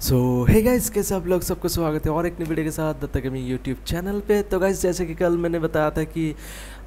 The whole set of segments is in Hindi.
सो हे गाइस कैसे आप लोग? सबको स्वागत है और एक नई वीडियो के साथ दत्ता गेमिंग यूट्यूब चैनल पे। तो गाइस जैसे कि कल मैंने बताया था कि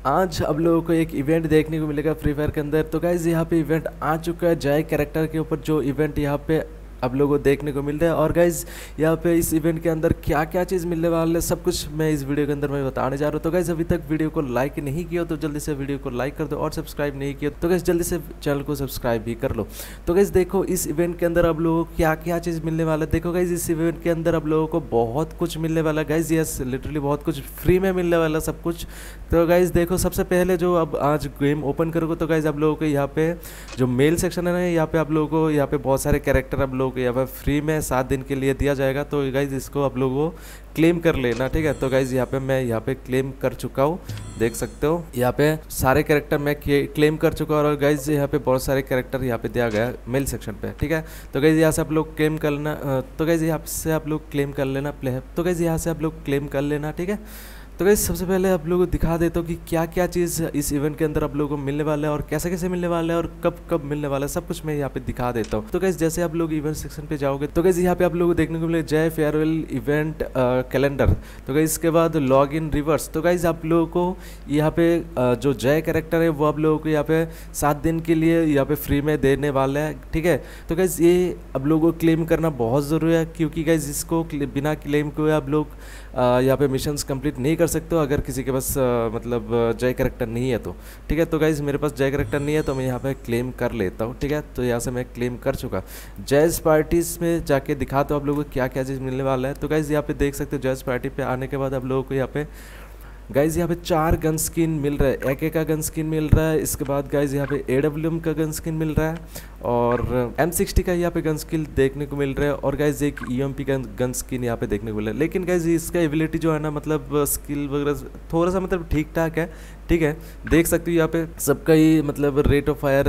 आज आप लोगों को एक इवेंट देखने को मिलेगा फ्री फायर के अंदर। तो गाइस यहाँ पे इवेंट आ चुका है जय कैरेक्टर के ऊपर। जो इवेंट यहाँ पे आप लोगों को देखने को मिल रहा है। और गाइज़ यहाँ पे इस इवेंट के अंदर क्या क्या चीज़ मिलने वाले सब कुछ मैं इस वीडियो के अंदर मैं बताने जा रहा हूँ। तो गाइज़ अभी तक वीडियो को लाइक नहीं किया तो जल्दी से वीडियो को लाइक कर दो और सब्सक्राइब नहीं किया तो गाइज़ जल्दी से चैनल को सब्सक्राइब भी कर लो। तो गाइज़ देखो इस इवेंट के अंदर आप लोगों को क्या क्या चीज़ मिलने वाला है। देखो गाइज़ इस इवेंट के अंदर आप लोगों को बहुत कुछ मिलने वाला गाइज़ यस लिटरली बहुत कुछ फ्री में मिलने वाला सब कुछ। तो गाइज़ देखो सबसे पहले जो अब आज गेम ओपन करोगे तो गाइज़ आप लोगों को यहाँ पे जो मेल सेक्शन है ना, यहाँ पे आप लोगों को, यहाँ पे बहुत सारे कैरेक्टर आप लोगों यहाँ पे फ्री में सात दिन के लिए दिया जाएगा तो गाइज़ इसको आप लोगों को क्लेम कर लेना, ठीक है? तो गाइज़ यहाँ पे मैं यहाँ पे क्लेम कर चुका हूँ, देख सकते हो। यहाँ पे सारे कैरेक्टर मैं क्लेम कर चुका हूँ, और गाइज़ यहाँ पे बहुत सारे कैरेक्टर यहाँ पे दिया गया मेल सेक्शन पे, ठीक है? तो गाइज़ यहाँ से आप लोग क्लेम कर लेना तो गाइज़ यहाँ से आप लोग क्लेम कर लेना प्ले तो गाइज़ यहाँ से आप लोग क्लेम कर लेना, ठीक है? तो गई सबसे पहले आप लोगों को दिखा देता हूँ कि क्या क्या चीज़ इस इवेंट के अंदर आप लोगों को मिलने वाला है और कैसे कैसे मिलने वाला है और कब कब मिलने वाला है, सब कुछ मैं यहाँ पे दिखा देता हूँ। तो गैस जैसे आप लोग इवेंट सेक्शन पे जाओगे तो गैस यहाँ पे आप लोगों को देखने को मिले जय फेयरवेल इवेंट कैलेंडर तो गई इसके बाद लॉग इन रिवर्स तो गाइज़ आप लोगों को यहाँ पे जो जय कैरेक्टर है, वो आप लोगों को यहाँ पे सात दिन के लिए यहाँ पे फ्री में देने वाला है, ठीक है? तो गैस ये आप लोगों को क्लेम करना बहुत ज़रूरी है, क्योंकि गाइज़ इसको बिना क्लेम को आप लोग यहाँ पे मिशन कंप्लीट नहीं कर सकते हो अगर किसी के पास मतलब जय करेक्टर नहीं है तो। ठीक है तो गाइज़ मेरे पास जय करेक्टर नहीं है तो मैं यहाँ पे क्लेम कर लेता हूँ, ठीक है? तो यहाँ से मैं क्लेम कर चुका। जैज पार्टीज़ में जाके दिखा तो आप लोगों को क्या क्या चीज़ मिलने वाला है। तो गाइज़ यहाँ पे देख सकते हो जैज पार्टी पे आने के बाद आप लोगों को यहाँ पे गाइज़ यहाँ पे चार गन स्किन मिल रहा है। एक का गन स्किन मिल रहा है। इसके बाद गाइज़ यहाँ पे ए डब्ल्यू एम का गन स्किन मिल रहा है। और एम सिक्सटी का यहाँ पे गन स्किल देखने को मिल रहा है। और गाइज़ एक ई एम पी का गन स्किन यहाँ पे देखने को मिल रहा है। लेकिन गाइज़ इसका एबिलिटी जो है ना मतलब स्किल वगैरह थोड़ा सा मतलब ठीक ठाक है। ठीक है? देख सकते हो यहाँ पे सबका ही मतलब रेट ऑफ़ फायर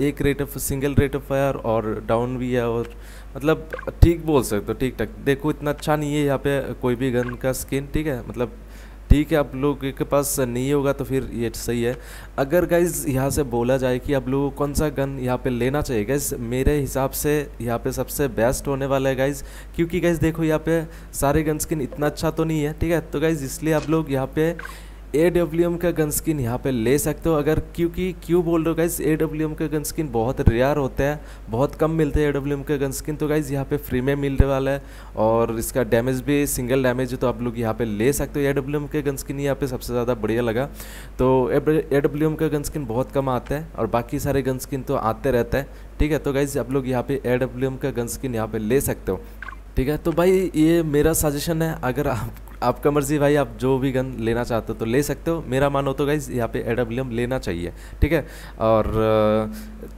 एक rate of single rate of fire और डाउन भी है और मतलब ठीक बोल सकते हो ठीक ठाक देखो, इतना अच्छा नहीं है यहाँ पे कोई भी गन का स्किन ठीक है? मतलब ठीक है, आप लोग के पास नहीं होगा तो फिर ये सही है। अगर गाइज़ यहाँ से बोला जाए कि आप लोगों को कौन सा गन यहाँ पे लेना चाहिए गाइज़ मेरे हिसाब से यहाँ पे सबसे बेस्ट होने वाला है गाइज़ क्योंकि गाइज़ देखो यहाँ पे सारे गन स्किन इतना अच्छा तो नहीं है, ठीक है? तो गाइज़ इसलिए आप लोग यहाँ पे ए डब्ल्यू एम का गन स्किन यहाँ पे ले सकते हो। अगर क्योंकि क्यों बोल रहे हो गाइज़ ए डब्ल्यू एम का गन स्किन बहुत रेयर होता है, बहुत कम मिलते हैं ए डब्ल्यू एम का गन स्किन तो गाइज़ यहाँ पे फ्री में मिलने वाला है और इसका डैमेज भी सिंगल डैमेज है तो आप लोग यहाँ पे ले सकते हो। ए डब्ल्यू एम के गन स्किन यहाँ पे सबसे ज़्यादा बढ़िया लगा। तो ए डब्ल्यू एम का गन स्किन बहुत कम आता है और बाकी सारे गन स्किन तो आते रहता है। ठीक है तो गाइज़ आप लोग यहाँ पे ए डब्ल्यू एम का गन स्किन यहाँ पे ले सकते हो। ठीक है तो भाई ये मेरा सजेशन है, अगर आप आपका मर्ज़ी भाई, आप जो भी गन लेना चाहते हो तो ले सकते हो। मेरा मान तो गाइज़ यहाँ पे एडब्ल्यूएम लेना चाहिए, ठीक है? और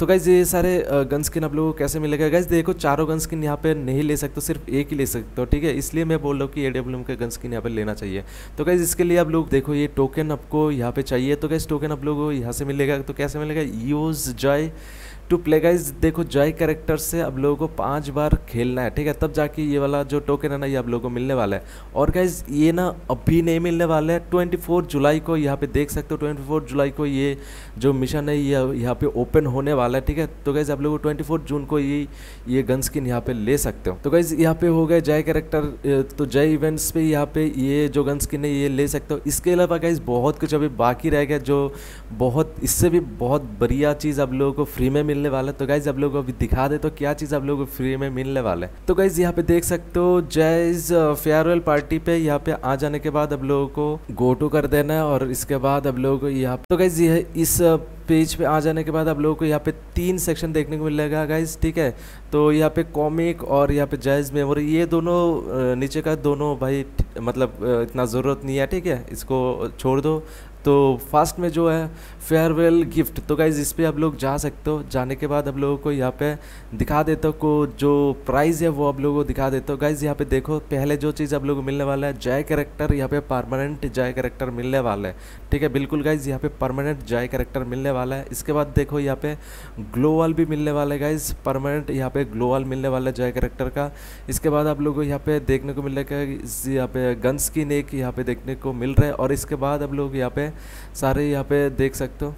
तो गाइज़ ये सारे गन स्किन आप लोगों को कैसे मिलेगा? गाइज़ देखो, चारों गन स्किन यहाँ पे नहीं ले सकते सिर्फ़ एक ही ले सकते हो, ठीक है? इसलिए मैं बोल रहा हूँ कि एडब्ल्यूएम का गन स्किन यहाँ पर लेना चाहिए। तो गाइज़ इसके लिए आप लोग देखो, ये टोकन आपको यहाँ पे चाहिए। तो गाइज़ टोकन आप लोगों को यहाँ से मिलेगा तो कैसे मिलेगा? Use Joy to play guys देखो जॉय कैरेक्टर से अब लोगों को पाँच बार खेलना है, ठीक है? तब जाके ये वाला जो टोकन है ना, ये आप लोगों को मिलने वाला है। और गाइज़ ये ना अभी नहीं मिलने वाला है। ट्वेंटी फोर जुलाई को यहाँ पे देख सकते हो, ट्वेंटी फोर जुलाई को ये जो मिशन है, ये यहाँ पे ओपन होने वाला है, ठीक है? तो गाइज़ आप लोग ट्वेंटी फोर जून को ये ये गन स्किन यहाँ पे ले सकते हो। तो गाइज़ यहाँ पे हो गए जय कैरेक्टर तो जय इवेंट्स पे यहाँ पे ये जो गन स्किन है, ये ले सकते हो। इसके अलावा गाइज़ बहुत कुछ अभी बाकी रह गया जो बहुत, इससे भी बहुत बढ़िया चीज़ आप लोगों को फ्री में मिलने वाला है। तो गाइज़ आप लोग को अभी दिखा दे तो क्या चीज़ आप लोगों को फ्री में मिलने वाला है। तो गाइज़ यहाँ पे देख सकते हो जैज फेयरवेल पार्टी पे यहाँ पे आ जाने के बाद अब लोगों को गो टू कर देना है और इसके बाद अब लोगों को यहाँ तो गाइज़ यह इस पेज पे आ जाने के बाद आप लोगों को यहाँ पे तीन सेक्शन देखने को मिलेगा गाइज़ ठीक है? तो यहाँ पे कॉमिक और यहाँ पे जायज़ मेमोरी ये दोनों नीचे का दोनों भाई मतलब इतना ज़रूरत नहीं है, ठीक है? इसको छोड़ दो। तो फास्ट में जो है फेयरवेल गिफ्ट तो गाइज़ इस पर आप लोग जा सकते हो जाने के बाद आप लोगों को यहाँ पे दिखा देता को जो प्राइस है वो आप लोगों को दिखा देता हूँ गाइज़ यहाँ पे देखो पहले जो चीज़ आप लोगों को मिलने वाला है जय करेक्टर यहाँ पे परमानेंट जय करेक्टर मिलने वाला है ठीक है बिल्कुल गाइज़ यहाँ पे परमानेंट जय करेक्टर मिलने वाला है इसके बाद देखो यहाँ पे ग्लोवल भी मिलने वाला है गाइज़ परमानेंट यहाँ पे ग्लोवल मिलने वाला है जय करेक्टर का इसके बाद आप लोगों को यहाँ पे देखने को मिलेगा यहाँ पे गन स्किन एक यहाँ पे देखने को मिल रहा है और इसके बाद आप लोग यहाँ पे सारे यहाँ पे देख सकते हो।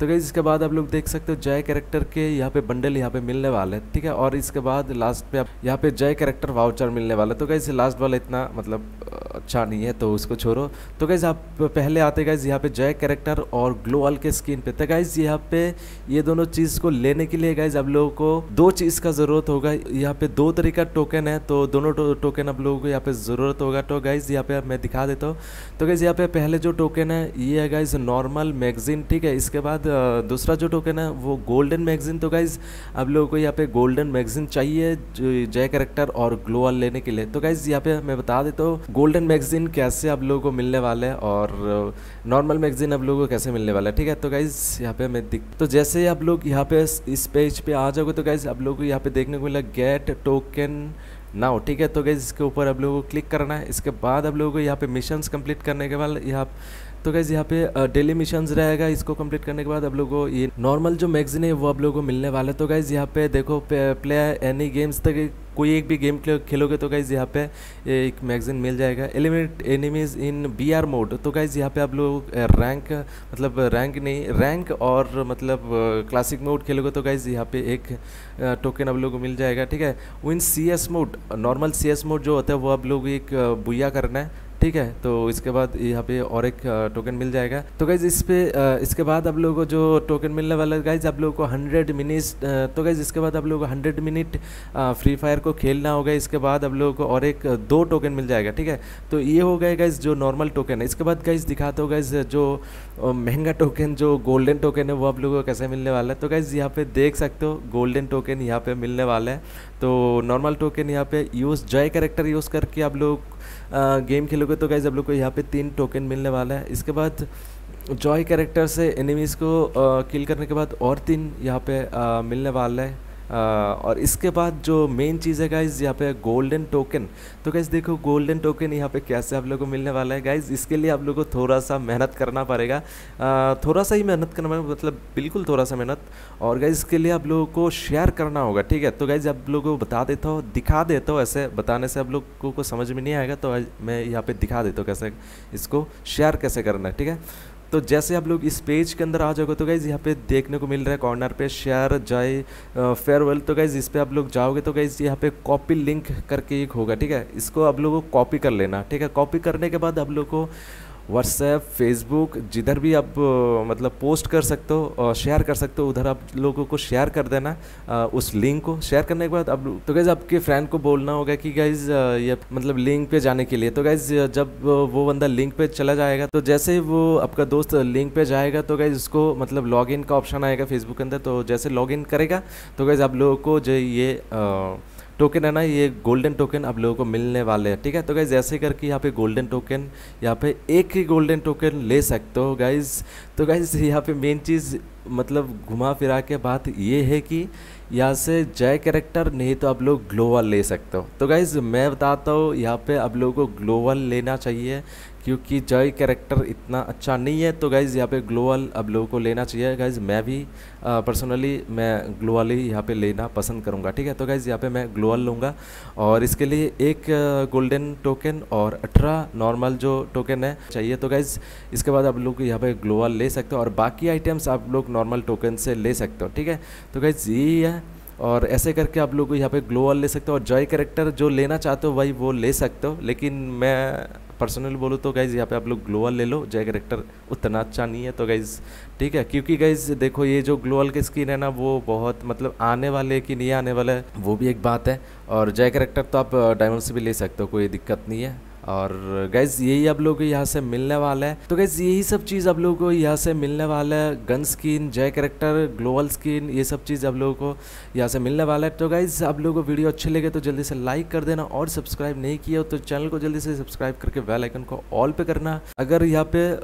तो गई इसके बाद आप लोग देख सकते हो जय कैरेक्टर के यहाँ पे बंडल यहाँ पे मिलने वाले ठीक है? और इसके बाद लास्ट पे आप यहाँ पे जय कैरेक्टर वाउचर मिलने वाला तो गई लास्ट वाला इतना मतलब अच्छा नहीं है तो उसको छोड़ो। तो गैज़ आप पहले आते गैज़ यहाँ पे जय कैरेक्टर और ग्लोअल के स्किन पे। तो गैज़ यहाँ पे ये दोनों चीज़ को लेने के लिए गैज़ आप लोगों को दो चीज़ का ज़रूरत होगा। यहाँ पे दो तरीका टोकन है तो दोनों टो, टोकन आप लोगों को यहाँ पे ज़रूरत होगा। तो गाइज़ यहाँ पे मैं दिखा देता हूँ। तो गैज़ यहाँ पे पहले जो टोकन है ये है गाइज़ नॉर्मल मैगजीन ठीक है? इसके बाद दूसरा जो टोकन है, वो गोल्डन मैगजीन तो गाइज़ आप लोगों को यहाँ पे गोल्डन मैगजीन चाहिए जय कैरेक्टर और ग्लोअल लेने के लिए। तो गाइज़ यहाँ पे मैं बता देता हूँ गोल्डन मैगजीन कैसे आप लोगों को मिलने वाला है और नॉर्मल मैगजीन आप लोगों को कैसे मिलने वाला है, ठीक है? तो गाइज़ यहाँ पे मैं दिख तो जैसे ही आप लोग यहाँ पे इस पेज पे आ जाओगे तो गाइज़ आप लोगों को यहाँ पे देखने को मिला गेट टोकन नाउ ठीक है? तो गाइज़ इसके ऊपर आप लोगों को क्लिक करना है। इसके बाद आप लोगों को यहाँ पे मिशंस कंप्लीट करने के बाद यहाँ तो गैज़ यहाँ पे डेली मिशंस रहेगा। इसको कंप्लीट करने के बाद आप लोगों को ये नॉर्मल जो मैगजीन है, वो आप लोगों को मिलने वाला है। तो गाइज़ यहाँ पे देखो प्ले एनी गेम्स तक कोई एक भी गेम खेलोगे तो गाइज़ यहाँ पे एक मैगजीन मिल जाएगा। Eliminate enemies in B R mode तो गाइज़ यहाँ पे आप लोग रैंक मतलब रैंक नहीं रैंक और मतलब क्लासिक मोड खेलोगे तो गाइज़ यहाँ पे एक टोकन आप लोगों को मिल जाएगा। ठीक है? Win C S mode normal C S mode जो होता है, वो आप लोग एक बुया करना है। ठीक है? तो इसके बाद यहाँ पे और एक टोकन मिल जाएगा। तो गाइज़ इस पे इसके बाद आप लोगों को जो टोकन मिलने वाला है गाइज़ आप लोगों को हंड्रेड मिनट तो गाइज़ इसके बाद आप लोगों को हंड्रेड मिनट फ्री फायर को खेलना होगा। इसके बाद आप लोगों को और एक दो टोकन मिल जाएगा, ठीक है? तो ये हो गया गाइज़ जो नॉर्मल टोकन है। इसके बाद गाइज़ दिखाते हो गाइज़ जो महँगा टोकन जो गोल्डन टोकन है, वो आप लोगों को कैसे मिलने वाला है। तो गाइज़ यहाँ पे देख सकते हो गोल्डन टोकन यहाँ पे मिलने वाला है। तो नॉर्मल टोकन यहाँ पे यूज़ जय करेक्टर यूज़ करके आप लोग गेम खेलोगे तो गाइज़ आप लोग को यहाँ पे तीन टोकन मिलने वाला है। इसके बाद जॉय कैरेक्टर से एनिमीज़ को किल करने के बाद और तीन यहाँ पे मिलने वाला है। और इसके बाद जो मेन चीज़ है गाइज़ यहाँ पे गोल्डन टोकन तो गाइज़ देखो गोल्डन टोकन यहाँ पे कैसे आप लोगों को मिलने वाला है गाइज़ इसके लिए आप लोगों को थोड़ा सा मेहनत करना पड़ेगा। थोड़ा सा ही मेहनत करना पड़ेगा मतलब बिल्कुल थोड़ा सा मेहनत। और गाइज़ इसके लिए आप लोगों को शेयर करना होगा, ठीक है? तो गाइज़ आप लोगों को बता देता हूँ, दिखा देता हूँ ऐसे, बताने से आप लोगों को समझ में नहीं आएगा तो मैं यहाँ पर दिखा देता हूँ कैसे इसको शेयर कैसे करना है, ठीक है? तो जैसे आप लोग इस पेज के अंदर आ जाओगे तो गाइज़ यहाँ पे देखने को मिल रहा है कॉर्नर पे शेयर जाए फेयरवेल तो गाइज़ इस पर आप लोग जाओगे तो गाइज़ यहाँ पे कॉपी लिंक करके एक होगा, ठीक है? इसको आप लोगों को कॉपी कर लेना, ठीक है? कॉपी करने के बाद आप लोग को व्हाट्सएप फेसबुक जिधर भी आप मतलब पोस्ट कर सकते हो और शेयर कर सकते हो उधर आप लोगों को शेयर कर देना उस लिंक को। शेयर करने के बाद अब तो गैज़ आपके फ्रेंड को बोलना होगा कि गाइज़ ये मतलब लिंक पे जाने के लिए। तो गैज़ जब वो बंदा लिंक पे चला जाएगा तो जैसे ही वो आपका दोस्त लिंक पे जाएगा तो गैज़ उसको मतलब लॉगिन का ऑप्शन आएगा फेसबुक के अंदर तो जैसे लॉगिन करेगा तो गैज़ आप लोगों को जो ये आ, टोकन है ना, ये गोल्डन टोकन आप लोगों को मिलने वाले हैं, ठीक है? तो गाइज़ ऐसे करके यहाँ पे गोल्डन टोकन यहाँ पे एक ही गोल्डन टोकन ले सकते हो गाइज़ तो गाइज़ यहाँ पे मेन चीज़ मतलब घुमा फिरा के बात ये है कि यहाँ से जय कैरेक्टर नहीं तो आप लोग ग्लोवल ले सकते हो. तो गाइज़ मैं बताता हूँ, यहाँ पे आप लोगों को ग्लोवल लेना चाहिए. क्योंकि जय कैरेक्टर इतना अच्छा नहीं है तो गाइज़ यहाँ पे ग्लोअल अब लोगों को लेना चाहिए। गाइज़ मैं भी पर्सनली मैं ग्लोअल ही यहाँ पे लेना पसंद करूँगा, ठीक है? तो गाइज़ यहाँ पे मैं ग्लोअल लूँगा। और इसके लिए एक गोल्डन टोकन और अठारह नॉर्मल जो टोकन है चाहिए। तो गाइज़ इसके बाद आप लोग यहाँ पे ग्लोअल ले सकते हो और बाकी आइटम्स आप लोग नॉर्मल टोकन से ले सकते हो, ठीक है? तो गाइज़ यही है। और ऐसे करके आप लोग यहाँ पे ग्लोअल ले सकते हो और जॉय करेक्टर जो लेना चाहते हो भाई वो ले सकते हो। लेकिन मैं पर्सनली बोलो तो गाइज़ यहाँ पे आप लोग ग्लोअल ले लो। जय करेक्टर उतना अच्छा नहीं है तो गाइज़ ठीक है? क्योंकि गाइज़ देखो ये जो ग्लोअल की स्किन है ना, वो बहुत मतलब आने वाले कि नहीं आने वाला है, वो भी एक बात है। और जय करेक्टर तो आप डायमंड से भी ले सकते हो, कोई दिक्कत नहीं है। और गैस यही आप लोगों को यहाँ से मिलने वाला है। तो गैस यही सब चीज़ आप लोगों को यहाँ से मिलने वाला है। Gun skin Jai character global skin ये सब चीज़ आप लोगों को यहाँ से मिलने वाला है। तो गाइज़ आप लोगों को वीडियो अच्छे लगे तो जल्दी से लाइक कर देना और सब्सक्राइब नहीं किया तो चैनल को जल्दी से सब्सक्राइब करके वेल आइकन को ऑल पे करना। अगर यहाँ पे आ,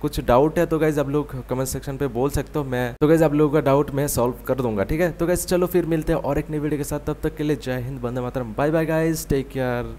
कुछ डाउट है तो गाइज़ आप लोग कमेंट सेक्शन पे बोल सकते हो। मैं तो गाइज़ आप लोगों का डाउट मैं सॉल्व कर दूँगा ठीक है? तो गाइज़ चलो फिर मिलते हैं और एक नई वीडियो के साथ। तब तक के लिए जय हिंद बंदे मातरम। Bye bye guys take care